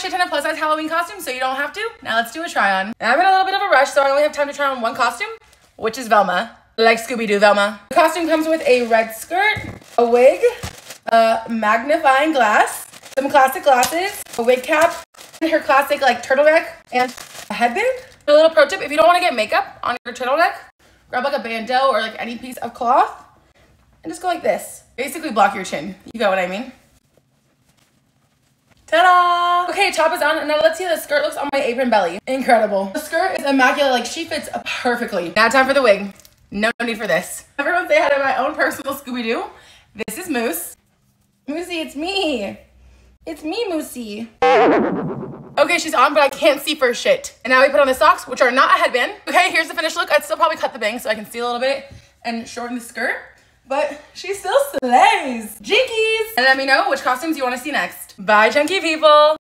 shit ton of plus size Halloween costumes, so you don't have to. Now let's do a try on. I'm in a little bit of a rush, so I only have time to try on one costume, which is Velma. Like Scooby-Doo Velma. The costume comes with a red skirt, a wig, a magnifying glass, some classic glasses, a wig cap, and her classic like turtleneck, and a headband. A little pro tip, if you don't want to get makeup on your turtleneck, grab like a bandeau or like any piece of cloth and just go like this. Basically block your chin. You get what I mean? Ta-da! Okay, top is on, now let's see how the skirt looks on my apron belly. Incredible. The skirt is immaculate, like she fits perfectly. Now time for the wig. No need for this. Everyone say hi to my own personal Scooby-Doo. This is Moose. Moosey, it's me. It's me, Moosey. Okay, she's on, but I can't see for shit. And now we put on the socks, which are not a headband. Okay, here's the finished look. I'd still probably cut the bangs so I can see a little bit and shorten the skirt. But she still slays. Jinkies! And let me know which costumes you want to see next. Bye, chunky people.